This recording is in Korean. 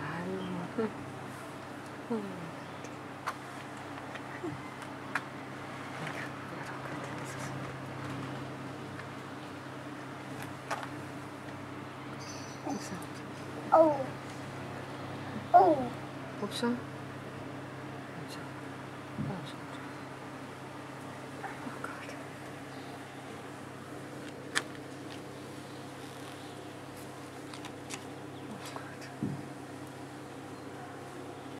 아유. 어우. 어우. 없어?